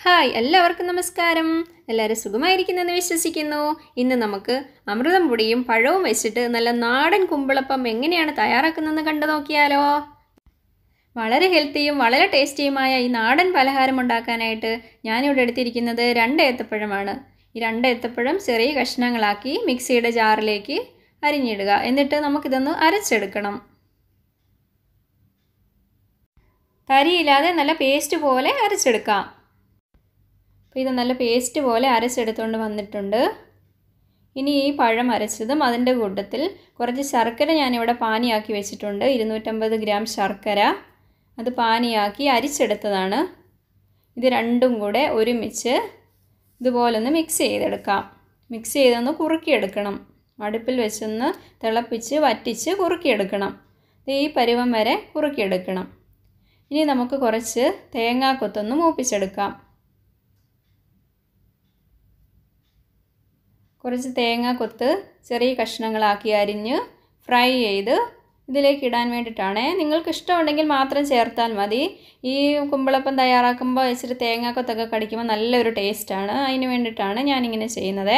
Hi എല്ലാവർക്കും നമസ്കാരം. എല്ലാവരും സുഖമായിരിക്കുന്നെന്ന് വിശ്വസിക്കുന്നു. ഇന്ന് നമുക്ക് അമൃതം പൊടിയും പഴവും വെച്ചിട്ട് നല്ല നാടൻ കുമ്പിളപ്പം എങ്ങനെയാണ് തയ്യാറാക്കുന്നതെന്ന് കണ്ടു നോക്കിയാലോ. വളരെ ഹെൽത്തിയും വളരെ ടേസ്റ്റിയുമായ ഈ നാടൻ പലഹാരം ഉണ്ടാക്കാനായിട്ട് ഞാനിവിടെ എടുത്തിരിക്കുന്നത് രണ്ട് ഏത്തപ്പഴമാണ്. ഈ രണ്ട് ഏത്തപ്പഴം ചെറിയ കഷ്ണങ്ങളാക്കി മിക്സിയുടെ ജാറിലേക്ക് അരിഞ്ഞിടുക. എന്നിട്ട് നമുക്കിതൊന്ന് അരച്ചെടുക്കണം. തരിയില്ലാതെ നല്ല പേസ്റ്റ് പോലെ അരച്ചെടുക്കാം. അപ്പോൾ ഇത് നല്ല പേസ്റ്റ് പോലെ അരച്ചെടുത്തുകൊണ്ട് വന്നിട്ടുണ്ട്. ഇനി ഈ പഴം അരച്ചതും അതിന്റെ കൂട്ടത്തിൽ കുറച്ച് ശർക്കര ഞാനിവിടെ പാനിയാക്കി വെച്ചിട്ടുണ്ട്. ഇരുന്നൂറ്റമ്പത് ഗ്രാം ശർക്കര. അത് പാനിയാക്കി അരിച്ചെടുത്തതാണ്. ഇത് രണ്ടും കൂടെ ഒരുമിച്ച് ഇതുപോലൊന്ന് മിക്സ് ചെയ്തെടുക്കാം. മിക്സ് ചെയ്തൊന്ന് കുറുക്കിയെടുക്കണം. അടുപ്പിൽ വെച്ചൊന്ന് തിളപ്പിച്ച് വറ്റിച്ച് കുറുക്കിയെടുക്കണം. ഈ പരുവം വരെ കുറുക്കിയെടുക്കണം. ഇനി നമുക്ക് കുറച്ച് തേങ്ങാക്കൊത്തൊന്ന് മൂപ്പിച്ചെടുക്കാം. കുറച്ച് തേങ്ങ കൊത്ത് ചെറിയ കഷ്ണങ്ങളാക്കി അരിഞ്ഞ് ഫ്രൈ ചെയ്ത് ഇതിലേക്ക് ഇടാൻ വേണ്ടിയിട്ടാണ്. നിങ്ങൾക്ക് ഇഷ്ടമുണ്ടെങ്കിൽ മാത്രം ചേർത്താൽ മതി. ഈ കുമ്പിളപ്പം തയ്യാറാക്കുമ്പോൾ ഇച്ചിരി തേങ്ങാക്കൊത്തൊക്കെ കടിക്കുമ്പോൾ നല്ലൊരു ടേസ്റ്റാണ്. അതിന് വേണ്ടിയിട്ടാണ് ഞാനിങ്ങനെ ചെയ്യുന്നത്.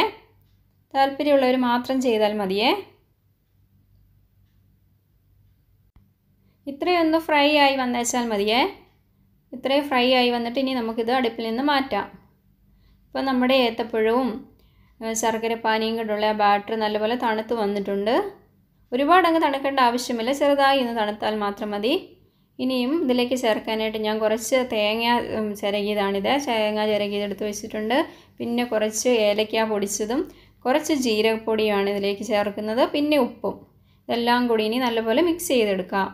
താല്പര്യമുള്ളവർ മാത്രം ചെയ്താൽ മതിയേ. ഇത്രയൊന്ന് ഫ്രൈ ആയി വന്നേച്ചാൽ മതിയേ. ഇത്രയും ഫ്രൈ ആയി വന്നിട്ട് ഇനി നമുക്കിത് അടുപ്പിൽ നിന്ന് മാറ്റാം. ഇപ്പോൾ നമ്മുടെ ഏത്തപ്പഴവും ശർക്കര പാനിയും കൊണ്ടുള്ള ആ ബാറ്റർ നല്ലപോലെ തണുത്ത് വന്നിട്ടുണ്ട്. ഒരുപാട് അങ്ങ് തണുക്കേണ്ട ആവശ്യമില്ല. ചെറുതായി ഒന്ന് തണുത്താൽ മാത്രം മതി. ഇനിയും ഇതിലേക്ക് ചേർക്കാനായിട്ട് ഞാൻ കുറച്ച് തേങ്ങ ചിരകിയതാണിത്. തേങ്ങ ചിരകിയതെടുത്ത് വെച്ചിട്ടുണ്ട്. പിന്നെ കുറച്ച് ഏലക്ക പൊടിച്ചതും കുറച്ച് ജീരകപ്പൊടിയാണ് ഇതിലേക്ക് ചേർക്കുന്നത്. പിന്നെ ഉപ്പും. ഇതെല്ലാം കൂടി ഇനി നല്ലപോലെ മിക്സ് ചെയ്തെടുക്കാം.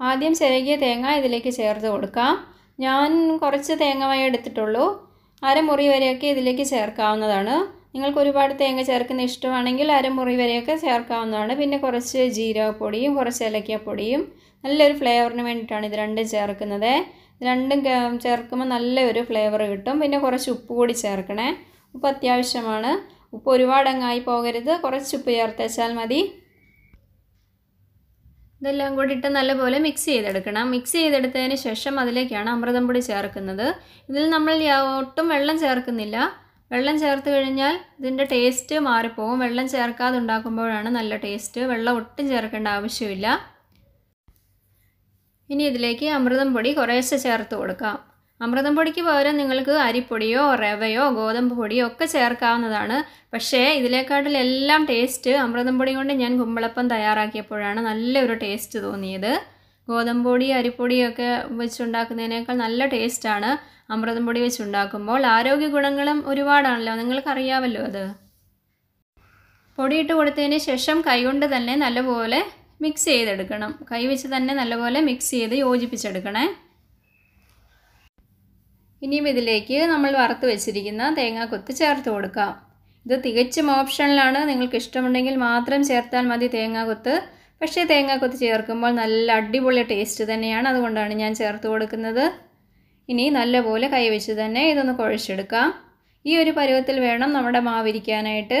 ആദ്യം ചിരകിയ തേങ്ങ ഇതിലേക്ക് ചേർത്ത് കൊടുക്കാം. ഞാൻ കുറച്ച് തേങ്ങമായി എടുത്തിട്ടുള്ളൂ. അരമുറി വരെയൊക്കെ ഇതിലേക്ക് ചേർക്കാവുന്നതാണ്. നിങ്ങൾക്ക് ഒരുപാട് തേങ്ങ ചേർക്കുന്ന ഇഷ്ടമാണെങ്കിൽ അരമുറി വരെയൊക്കെ ചേർക്കാവുന്നതാണ്. പിന്നെ കുറച്ച് ജീരകപ്പൊടിയും കുറച്ച് ഏലക്കപ്പൊടിയും നല്ലൊരു ഫ്ലേവറിന് വേണ്ടിയിട്ടാണ് ഇത് രണ്ടും ചേർക്കുന്നത്. രണ്ടും ചേർക്കുമ്പോൾ നല്ലൊരു ഫ്ലേവർ കിട്ടും. പിന്നെ കുറച്ച് ഉപ്പ് കൂടി ചേർക്കണേ. ഉപ്പ് അത്യാവശ്യമാണ്. ഉപ്പ് ഒരുപാട് അങ്ങായി പോകരുത്. കുറച്ച് ഉപ്പ് ചേർത്തേച്ചാൽ മതി. ഇതെല്ലാം കൂടി ഇട്ട് നല്ലപോലെ മിക്സ് ചെയ്തെടുക്കണം. മിക്സ് ചെയ്തെടുത്തതിന് ശേഷം അതിലേക്കാണ് അമൃതം പൊടി ചേർക്കുന്നത്. ഇതിൽ നമ്മൾ ഒട്ടും വെള്ളം ചേർക്കുന്നില്ല. വെള്ളം ചേർത്ത് കഴിഞ്ഞാൽ ഇതിന്റെ ടേസ്റ്റ് മാറിപ്പോവും. വെള്ളം ചേർക്കാതെ ഉണ്ടാക്കുമ്പോഴാണ് നല്ല ടേസ്റ്റ് വെള്ളം ഒട്ടും ചേർക്കേണ്ട ആവശ്യമില്ല. ഇനി ഇതിലേക്ക് അമൃതം പൊടി കുറേശ്ശെ ചേർത്ത് കൊടുക്കാം. അമൃതം പൊടിക്ക് പകരം നിങ്ങൾക്ക് അരിപ്പൊടിയോ റവയോ ഗോതമ്പ് പൊടിയോ ഒക്കെ ചേർക്കാവുന്നതാണ്. പക്ഷേ ഇതിലേക്കാട്ടിലെല്ലാം ടേസ്റ്റ് അമൃതം പൊടി കൊണ്ട് ഞാൻ കുമ്പളപ്പം തയ്യാറാക്കിയപ്പോഴാണ് നല്ലൊരു ടേസ്റ്റ് തോന്നിയത്. ഗോതമ്പ് പൊടി അരിപ്പൊടിയൊക്കെ വെച്ചുണ്ടാക്കുന്നതിനേക്കാൾ നല്ല ടേസ്റ്റാണ് അമൃതം പൊടി വെച്ചുണ്ടാക്കുമ്പോൾ. ആരോഗ്യ ഗുണങ്ങളും ഒരുപാടാണല്ലോ നിങ്ങൾക്കറിയാമല്ലോ അത്. പൊടിയിട്ട് കൊടുത്തതിന് ശേഷം കൈകൊണ്ട് തന്നെ നല്ലപോലെ മിക്സ് ചെയ്തെടുക്കണം. കൈ വെച്ച് തന്നെ നല്ലപോലെ മിക്സ് ചെയ്ത് യോജിപ്പിച്ചെടുക്കണേ. ഇനിയും ഇതിലേക്ക് നമ്മൾ വറുത്ത് വെച്ചിരിക്കുന്ന തേങ്ങാക്കൊത്ത് ചേർത്ത് കൊടുക്കാം. ഇത് തികച്ചും ഓപ്ഷനിലാണ് നിങ്ങൾക്ക് ഇഷ്ടമുണ്ടെങ്കിൽ മാത്രം ചേർത്താൽ മതി തേങ്ങാക്കൊത്ത് പക്ഷേ തേങ്ങാക്കൊത്ത് ചേർക്കുമ്പോൾ നല്ല അടിപൊളി ടേസ്റ്റ് തന്നെയാണ്. അതുകൊണ്ടാണ് ഞാൻ ചേർത്ത് കൊടുക്കുന്നത്. ഇനി നല്ലപോലെ കൈവച്ച് തന്നെ ഇതൊന്ന് കുഴച്ചെടുക്കാം. ഈ ഒരു പരുവത്തിൽ വേണം നമ്മുടെ മാവിരിക്കാനായിട്ട്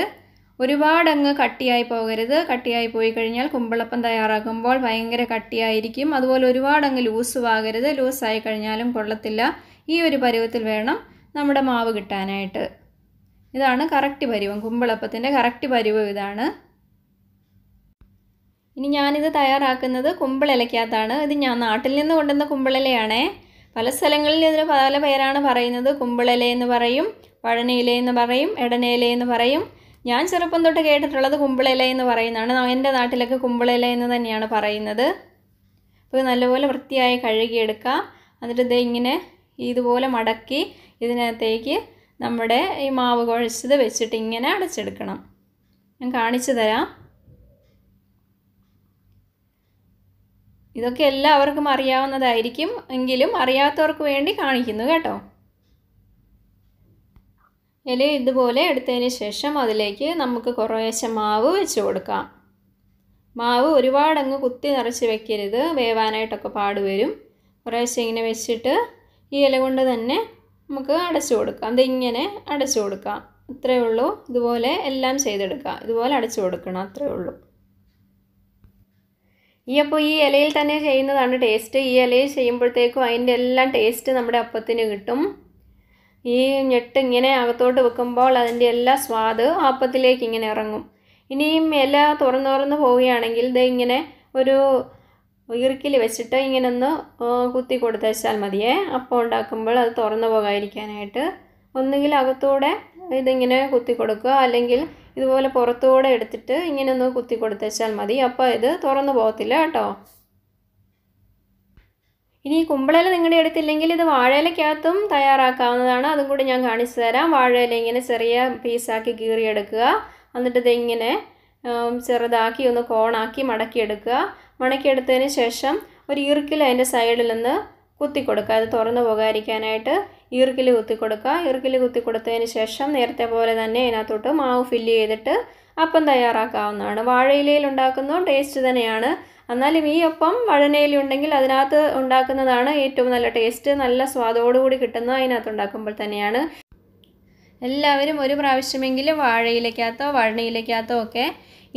ഒരുപാടങ്ങ് കട്ടിയായി പോകരുത്. കട്ടിയായി പോയി കഴിഞ്ഞാൽ കുമ്പളപ്പം തയ്യാറാക്കുമ്പോൾ ഭയങ്കര കട്ടിയായിരിക്കും. അതുപോലെ ഒരുപാടങ്ങ് ലൂസും ആകരുത് ലൂസായി കഴിഞ്ഞാലും കൊള്ളത്തില്ല. ഈ ഒരു പരുവത്തിൽ വേണം നമ്മുടെ മാവ് കിട്ടാനായിട്ട്. ഇതാണ് കറക്റ്റ് പരുവം. കുമ്പിളപ്പത്തിന്റെ കറക്റ്റ് പരുവം ഇതാണ്. ഇനി ഞാനിത് തയ്യാറാക്കുന്നത് കുമ്പിളിലയ്ക്കകത്താണ്. ഇത് ഞാൻ നാട്ടിൽ നിന്ന് കൊണ്ടുവന്ന കുമ്പിളിലയാണേ. പല സ്ഥലങ്ങളിൽ ഇതിന് പല പേരാണ് പറയുന്നത്. കുമ്പിളില എന്ന് പറയും പഴനിയില എന്ന് പറയും എടനയില എന്ന് പറയും. ഞാൻ ചെറുപ്പം തൊട്ട് കേട്ടിട്ടുള്ളത് കുമ്പിളില എന്ന് പറയുന്നതാണ്. എന്റെ നാട്ടിലൊക്കെ കുമ്പിളില എന്ന് തന്നെയാണ് പറയുന്നത്. അപ്പോൾ നല്ലപോലെ വൃത്തിയായി കഴുകിയെടുക്കാം എന്നിട്ട് ഇത് ഇങ്ങനെ ഇതുപോലെ മടക്കി ഇതിനകത്തേക്ക് നമ്മുടെ ഈ മാവ് കുഴച്ചത് വെച്ചിട്ട് ഇങ്ങനെ അടച്ചെടുക്കണം. ഞാൻ കാണിച്ചു തരാം. ഇതൊക്കെ എല്ലാവർക്കും അറിയാവുന്നതായിരിക്കും. എങ്കിലും അറിയാത്തവർക്ക് വേണ്ടി കാണിക്കുന്നു കേട്ടോ. ഇല ഇതുപോലെ എടുത്തതിന് ശേഷം അതിലേക്ക് നമുക്ക് കുറേശ്ശെ മാവ് വെച്ച് കൊടുക്കാം. മാവ് ഒരുപാടങ്ങ് കുത്തി നിറച്ച് വെക്കരുത്. വേവാനായിട്ടൊക്കെ പാടുവരും. കുറേശ്ശെ ഇങ്ങനെ വെച്ചിട്ട് ഈ ഇല കൊണ്ട് തന്നെ നമുക്ക് അടച്ചു കൊടുക്കാം. ഇതിങ്ങനെ അടച്ചു കൊടുക്കാം. അത്രയേ ഉള്ളൂ. ഇതുപോലെ എല്ലാം ചെയ്തെടുക്കാം. ഇതുപോലെ അടച്ചു കൊടുക്കണം. അത്രയേ ഉള്ളൂ. ഈ അപ്പോൾ ഈ ഇലയിൽ തന്നെ ചെയ്യുന്നതാണ് ടേസ്റ്റ്. ഈ ഇലയിൽ ചെയ്യുമ്പോഴത്തേക്കും അതിന്റെ എല്ലാം ടേസ്റ്റ് നമ്മുടെ അപ്പത്തിന് കിട്ടും. ഈ ഞെട്ട് ഇങ്ങനെ അകത്തോട്ട് വെക്കുമ്പോൾ അതിന്റെ എല്ലാ സ്വാദ് ആപ്പത്തിലേക്ക് ഇങ്ങനെ ഇറങ്ങും. ഇനിയും ഇല തുറന്ന് തുറന്ന് പോവുകയാണെങ്കിൽ ഇത് ഇങ്ങനെ ഒരു ഇറുക്കിൽ വെച്ചിട്ട് ഇങ്ങനെ ഒന്ന് കുത്തി കൊടുത്തേച്ചാൽ മതിയേ. അപ്പം ഉണ്ടാക്കുമ്പോൾ അത് തുറന്നു പോകാതിരിക്കാനായിട്ട് ഒന്നുകിൽ അകത്തൂടെ ഇതിങ്ങനെ കുത്തി കൊടുക്കുക അല്ലെങ്കിൽ ഇതുപോലെ പുറത്തൂടെ എടുത്തിട്ട് ഇങ്ങനെ ഒന്ന് കുത്തി കൊടുത്തേച്ചാൽ മതി. അപ്പോൾ ഇത് തുറന്നു പോകത്തില്ല കേട്ടോ. ഇനി ഈ കുമ്പളയില നിങ്ങളുടെ അടുത്തില്ലെങ്കിൽ ഇത് വാഴയിലക്കകത്തും തയ്യാറാക്കാവുന്നതാണ്. അതും കൂടി ഞാൻ കാണിച്ചു തരാം. വാഴയില ഇങ്ങനെ ചെറിയ പീസാക്കി കീറിയെടുക്കുക. എന്നിട്ട് ഇതിങ്ങനെ ചെറുതാക്കി ഒന്ന് കോണാക്കി മടക്കിയെടുക്കുക. മടക്കിയെടുത്തതിന് ശേഷം ഒരു ഈർക്കിൽ അതിന്റെ സൈഡിൽ നിന്ന് കുത്തി കൊടുക്കുക. അത് തുറന്നു പോകാതിരിക്കാനായിട്ട് ഈർക്കിൽ കുത്തി കൊടുക്കുക. ഈർക്കിൽ കുത്തി കൊടുത്തതിന് ശേഷം നേരത്തെ പോലെ തന്നെ അതിനകത്തോട്ട് മാവ് ഫില്ല് ചെയ്തിട്ട് അപ്പം തയ്യാറാക്കാവുന്നതാണ്. വാഴയിലയിൽ ഉണ്ടാക്കുന്ന ടേസ്റ്റ് തന്നെയാണ്. എന്നാലും ഈ അപ്പം വഴനയില ഉണ്ടെങ്കിൽ അതിനകത്ത് ഉണ്ടാക്കുന്നതാണ് ഏറ്റവും നല്ല ടേസ്റ്റ് നല്ല സ്വാദോടുകൂടി കിട്ടുന്നത് അതിനകത്ത് ഉണ്ടാക്കുമ്പോൾ തന്നെയാണ്. എല്ലാവരും ഒരു പ്രാവശ്യമെങ്കിലും വാഴയിലക്കകത്തോ വഴനയിലക്കകത്തോ ഒക്കെ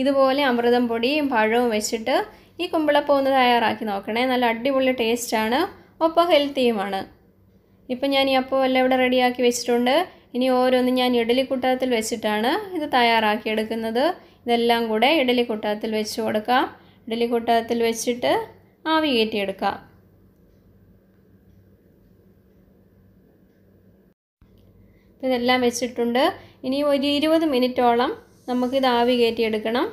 ഇതുപോലെ അമൃതം പൊടിയും പഴവും വെച്ചിട്ട് ഈ കുമ്പിളപ്പം ഒന്ന് തയ്യാറാക്കി നോക്കണേ. നല്ല അടിപൊളി ടേസ്റ്റാണ് ഒപ്പം ഹെൽത്തിയുമാണ് ഇപ്പം ഞാൻ ഈ അപ്പം എല്ലാം ഇവിടെ റെഡിയാക്കി വെച്ചിട്ടുണ്ട്. ഇനി ഓരോന്നും ഞാൻ ഇഡലി കുട്ടാത്തിൽ വെച്ചിട്ടാണ് ഇത് തയ്യാറാക്കിയെടുക്കുന്നത്. ഇതെല്ലാം കൂടെ ഇഡലി കുട്ടാത്തിൽ വെച്ച് കൊടുക്കാം. ഇഡലി കുട്ടകത്തിൽ വെച്ചിട്ട് ആവി കയറ്റിയെടുക്കാം. ഇതെല്ലാം വെച്ചിട്ടുണ്ട്. ഇനി ഒരു ഇരുപത് മിനിറ്റോളം നമുക്കിത് ആവി കയറ്റിയെടുക്കണം.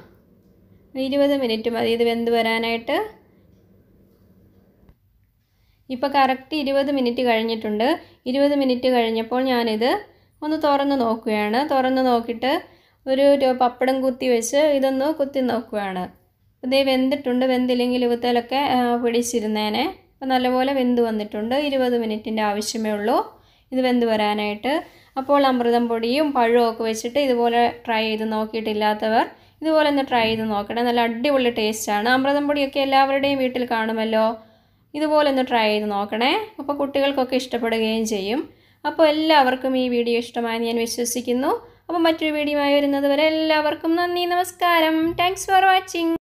ഇരുപത് മിനിറ്റ് മതി ഇത് വെന്ത് വരാനായിട്ട്. ഇപ്പോൾ കറക്റ്റ് ഇരുപത് മിനിറ്റ് കഴിഞ്ഞിട്ടുണ്ട്. ഇരുപത് മിനിറ്റ് കഴിഞ്ഞപ്പോൾ ഞാനിത് ഒന്ന് തുറന്ന് നോക്കുകയാണ്. തുറന്ന് നോക്കിയിട്ട് ഒരു പപ്പടം കുത്തി വെച്ച് ഇതൊന്ന് കുത്തി നോക്കുകയാണ്. ഇത് വെന്തിട്ടുണ്ട്. വെന്തില്ലെങ്കിൽ ഇവത്തേലൊക്കെ പിടിച്ചിരുന്നേനെ. അപ്പോൾ നല്ലപോലെ വെന്ത് വന്നിട്ടുണ്ട്. ഇരുപത് മിനിറ്റിന്റെ ആവശ്യമേ ഉള്ളൂ ഇത് വെന്ത് വരാനായിട്ട്. അപ്പോൾ അമൃതം പൊടിയും പഴവും ഒക്കെ വെച്ചിട്ട് ഇതുപോലെ ട്രൈ ചെയ്ത് നോക്കിയിട്ടില്ലാത്തവർ ഇതുപോലെ ഒന്ന് ട്രൈ ചെയ്ത് നോക്കണം നല്ല അടിപൊളി ടേസ്റ്റാണ്. അമൃതം പൊടിയൊക്കെ എല്ലാവരുടെയും വീട്ടിൽ കാണുമല്ലോ. ഇതുപോലെ ഒന്ന് ട്രൈ ചെയ്ത് നോക്കണേ. അപ്പോൾ കുട്ടികൾക്കൊക്കെ ഇഷ്ടപ്പെടുകയും ചെയ്യും. അപ്പോൾ എല്ലാവർക്കും ഈ വീഡിയോ ഇഷ്ടമായി ഞാൻ വിശ്വസിക്കുന്നു. അപ്പോൾ മറ്റൊരു വീഡിയോ ആയി വരുന്നത് വരെ എല്ലാവർക്കും നന്ദി നമസ്കാരം. Thanks for watching